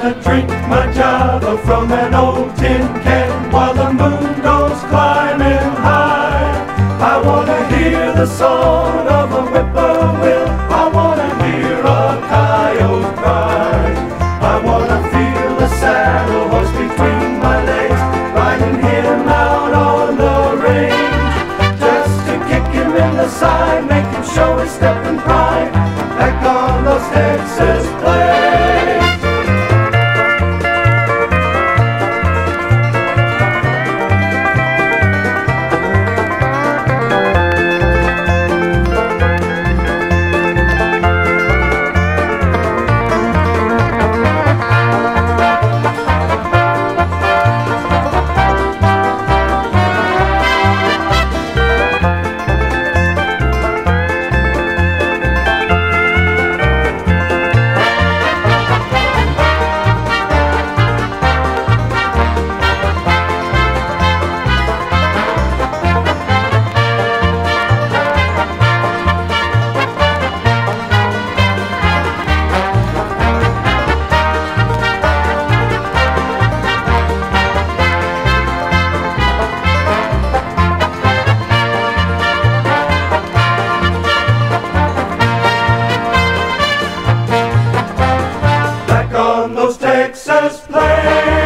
my Java from an old tin can while the moon goes climbing high. I wanna hear the song of a whippoorwill. I wanna hear a coyote cry. I wanna feel the saddle horse between my legs, riding him out on the range. Just to kick him in the side, make him show his step and pride, back on those Texas plains. says play.